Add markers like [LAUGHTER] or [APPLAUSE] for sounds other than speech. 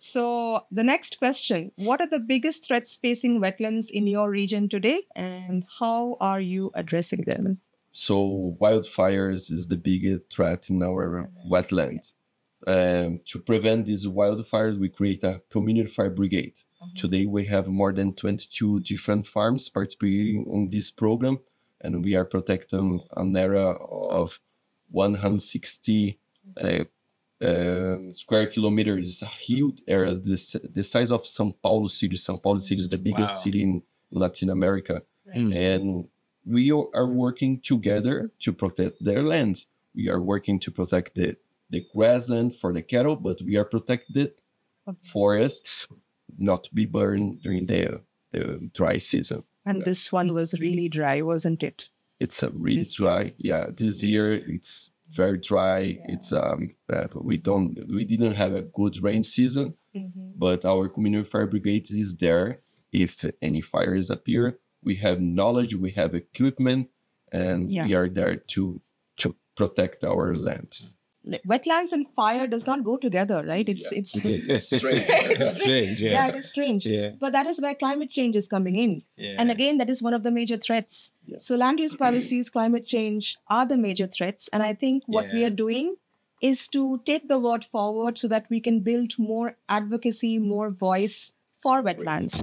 So, the next question What are the biggest threats facing wetlands in your region today, and how are you addressing them? So, wildfires is the biggest threat in our wetland. Um, to prevent these wildfires, we create a community fire brigade. Today, we have more than 22 different farms participating in this program, and we are protecting an area of 160 uh, uh, square kilometers. It's a huge area, this, the size of São Paulo city. São Paulo city is the biggest Wow. city in Latin America. Mm. And we are working together to protect their lands. We are working to protect the, the grassland for the cattle, but we are protected forests not to be burned during the, the dry season. And this one was really dry, wasn't it? It's a really dry. Yeah, this year it's very dry. It's um we don't we didn't have a good rain season, but our community fire brigade is there if any fires appear. We have knowledge, we have equipment, and Yeah. we are there to to protect our lands. Like, Wetlands and fire does not go together, right? It's Yeah. it's [LAUGHS] [LAUGHS] It's strange. [LAUGHS] It's strange, yeah. yeah. it is strange. Yeah. But that is where climate change is coming in. yeah. And again, that is one of the major threats. Yeah. So, land use policies, [CLEARS THROAT] climate change are the major threats. And I think what we are doing is to take the word forward so that we can build more advocacy, more voice for wetlands.